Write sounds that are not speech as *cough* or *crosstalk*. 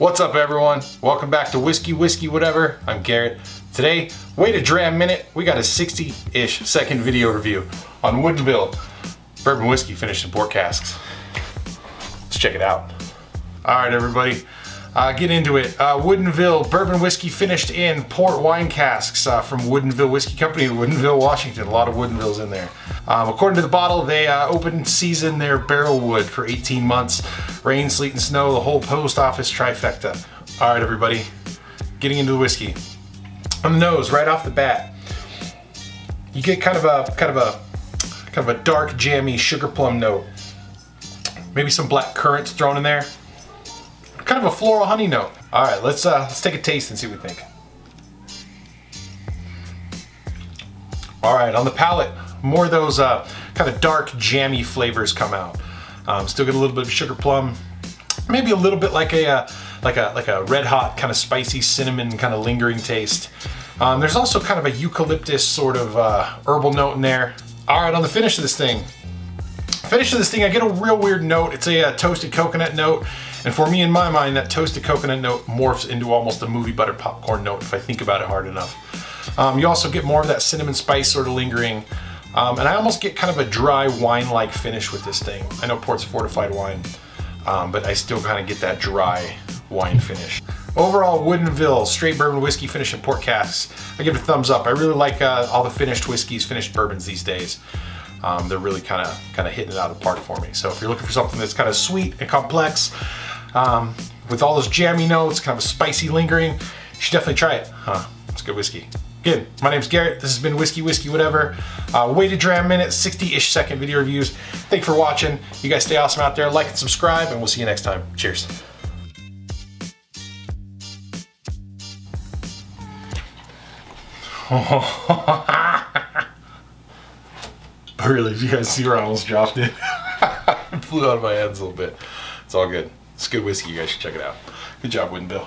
What's up everyone? Welcome back to Whiskey Whisky Whatever. I'm Garrett. Today, wait a dram minute, we got a 60-ish second video review on Woodinville Bourbon Whiskey finished in port casks. Let's check it out. All right everybody, uh, get into it. Uh, Woodinville Bourbon Whiskey finished in port wine casks uh, from Woodinville Whiskey Company in Woodinville, Washington. A lot of Woodinvilles in there. Um, according to the bottle, they uh, opened season their barrel wood for 18 months. Rain, sleet, and snow, the whole post office trifecta. All right, everybody, getting into the whiskey. On the nose, right off the bat, you get kind of a kind of a kind of a dark, jammy sugar plum note. Maybe some black currants thrown in there. Kind of a floral honey note. All right, let's uh, let's take a taste and see what we think. All right, on the palate, more of those uh, kind of dark, jammy flavors come out. Um, still get a little bit of sugar plum, maybe a little bit like a uh, like a like a red hot kind of spicy cinnamon kind of lingering taste. Um, there's also kind of a eucalyptus sort of uh, herbal note in there. All right, on the finish of this thing. Finish this thing, I get a real weird note. It's a, a uh, toasted coconut note. And for me, in my mind, that toasted coconut note morphs into almost a movie butter popcorn note if I think about it hard enough. Um, you also get more of that cinnamon spice sort of lingering. Um, and I almost get kind of a dry wine-like finish with this thing. I know port's fortified wine, um, but I still kind of get that dry wine finish. Overall, Woodinville straight bourbon whiskey finished in port casks. I give it a thumbs up. I really like uh, all the finished whiskeys, finished bourbons these days. Um, they're really kind of kind of hitting it out of the park for me. So if you're looking for something that's kind of sweet and complex, um, with all those jammy notes, kind of a spicy lingering, you should definitely try it. Huh, it's good whiskey. Again, my name's Garrett. This has been Whiskey Whisky Whatever. Uh, to dram minute, 60-ish second video reviews. Thanks for watching. You guys stay awesome out there. Like and subscribe, and we'll see you next time. Cheers. *laughs* really, you guys see where I almost dropped it? it *laughs* flew out of my hands a little bit. It's all good. It's good whiskey. You guys should check it out. Good job, Woodinville.